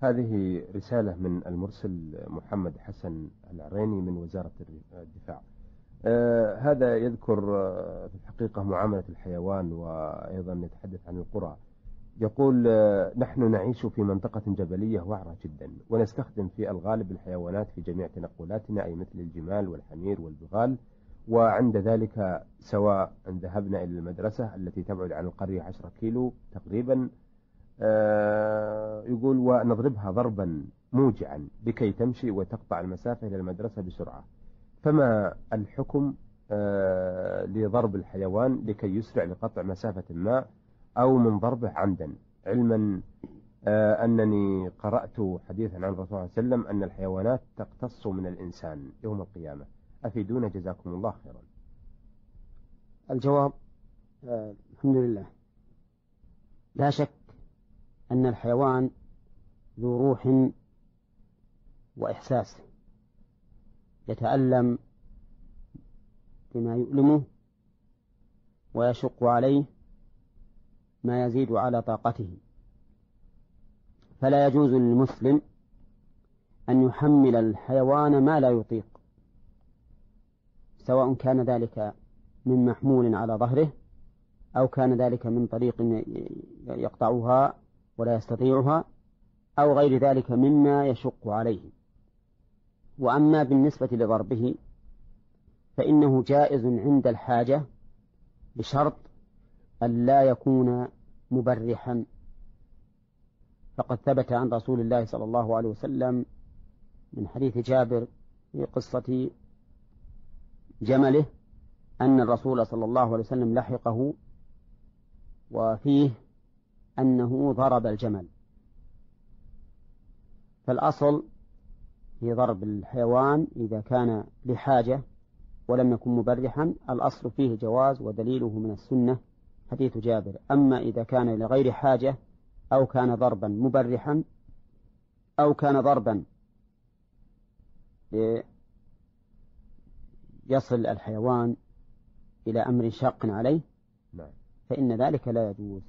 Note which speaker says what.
Speaker 1: هذه رسالة من المرسل محمد حسن العريني من وزارة الدفاع. آه هذا يذكر آه في الحقيقة معاملة الحيوان وأيضا يتحدث عن القرى. يقول آه نحن نعيش في منطقة جبلية وعرة جدا ونستخدم في الغالب الحيوانات في جميع تنقلاتنا أي مثل الجمال والحمير والبغال. وعند ذلك سواء ذهبنا إلى المدرسة التي تبعد عن القرية 10 كيلو تقريبا يقول ونضربها ضربا موجعا لكي تمشي وتقطع المسافة إلى المدرسة بسرعة. فما الحكم آه، لضرب الحيوان لكي يسرع لقطع مسافة ما أو من ضربه عمدا؟ علما آه، أنني قرأت حديثا عن الرسول صلى الله عليه وسلم أن الحيوانات تقتص من الإنسان يوم القيامة. أفيدونا جزاكم الله خيرا.
Speaker 2: الجواب الحمد لله. لا شك أن الحيوان ذو روح وإحساس يتألم بما يؤلمه ويشق عليه ما يزيد على طاقته. فلا يجوز للمسلم أن يحمل الحيوان ما لا يطيق سواء كان ذلك من محمول على ظهره أو كان ذلك من طريق يقطعها ولا يستطيعها أو غير ذلك مما يشق عليه. وأما بالنسبة لضربه فإنه جائز عند الحاجة بشرط أن لا يكون مبرحا. فقد ثبت عن رسول الله صلى الله عليه وسلم من حديث جابر في قصة جمله أن الرسول صلى الله عليه وسلم لحقه وفيه أنه ضرب الجمل. فالأصل في ضرب الحيوان إذا كان لحاجة ولم يكن مبرحا الأصل فيه جواز ودليله من السنة حديث جابر. أما إذا كان لغير حاجة أو كان ضربا مبرحا أو كان ضربا يصل الحيوان إلى أمر شاق عليه نعم. فإن ذلك لا يجوز.